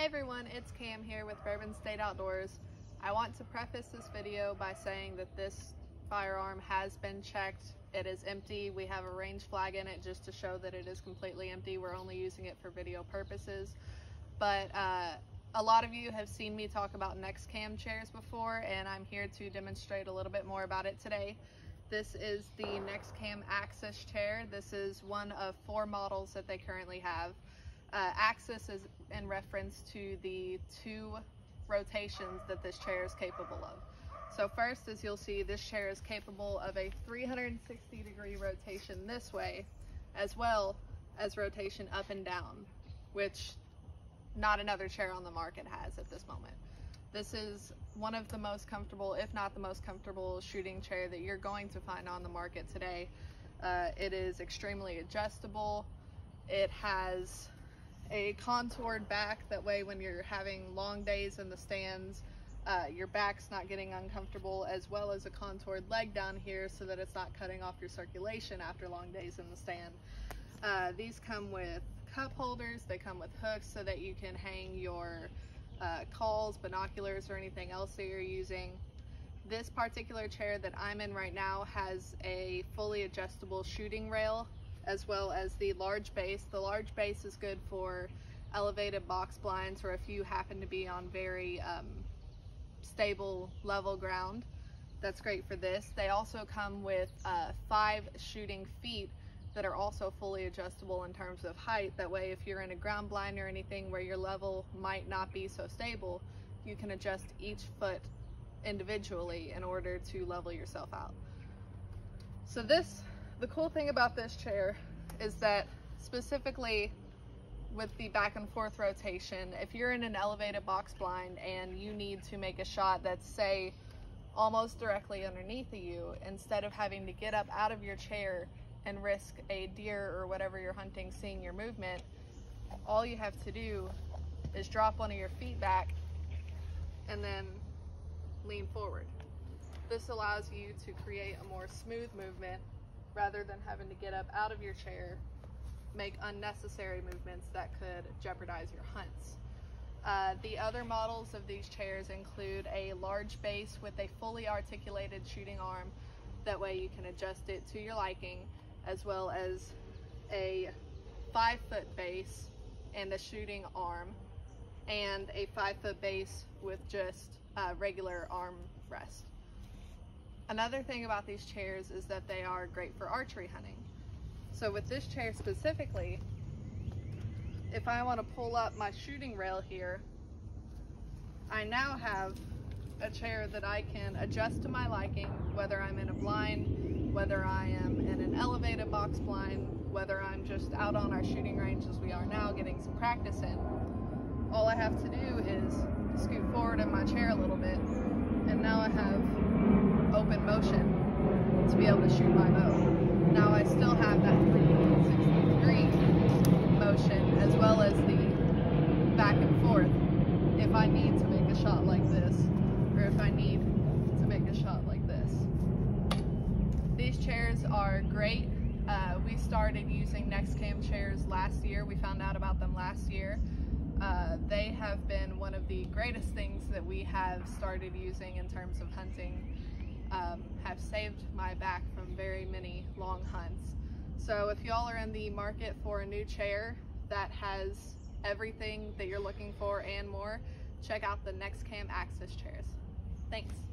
Hey everyone, it's Cam here with Bourbon State Outdoors. I want to preface this video by saying that this firearm has been checked. It is empty. We have a range flag in it just to show that it is completely empty. We're only using it for video purposes. But uh, a lot of you have seen me talk about Nexcam chairs before and I'm here to demonstrate a little bit more about it today. This is the Nexcam Axis chair. This is one of four models that they currently have. Uh, axis is in reference to the two rotations that this chair is capable of. So first, as you'll see, this chair is capable of a 360 degree rotation this way, as well as rotation up and down, which not another chair on the market has at this moment. This is one of the most comfortable, if not the most comfortable shooting chair that you're going to find on the market today. Uh, it is extremely adjustable. It has a contoured back. That way when you're having long days in the stands, uh, your back's not getting uncomfortable as well as a contoured leg down here so that it's not cutting off your circulation after long days in the stand. Uh, these come with cup holders, they come with hooks so that you can hang your uh, calls, binoculars, or anything else that you're using. This particular chair that I'm in right now has a fully adjustable shooting rail as well as the large base. The large base is good for elevated box blinds or if you happen to be on very um, stable level ground. That's great for this. They also come with uh, five shooting feet that are also fully adjustable in terms of height. That way if you're in a ground blind or anything where your level might not be so stable, you can adjust each foot individually in order to level yourself out. So this the cool thing about this chair is that specifically with the back and forth rotation, if you're in an elevated box blind and you need to make a shot that's say almost directly underneath of you, instead of having to get up out of your chair and risk a deer or whatever you're hunting seeing your movement, all you have to do is drop one of your feet back and then lean forward. This allows you to create a more smooth movement rather than having to get up out of your chair, make unnecessary movements that could jeopardize your hunts. Uh, the other models of these chairs include a large base with a fully articulated shooting arm. That way you can adjust it to your liking, as well as a five foot base and a shooting arm, and a five foot base with just uh, regular arm rest. Another thing about these chairs is that they are great for archery hunting. So with this chair specifically, if I want to pull up my shooting rail here, I now have a chair that I can adjust to my liking, whether I'm in a blind, whether I am in an elevated box blind, whether I'm just out on our shooting range as we are now getting some practice in. All I have to do is scoot forward in my chair a little bit, and now I have be able to shoot my bow. Now I still have that 360 degree motion as well as the back and forth if I need to make a shot like this or if I need to make a shot like this. These chairs are great. Uh, we started using Nexcam chairs last year. We found out about them last year. Uh, they have been one of the greatest things that we have started using in terms of hunting um, have saved my back from very many long hunts. So if y'all are in the market for a new chair that has everything that you're looking for and more, check out the Next Nexcam Axis chairs. Thanks.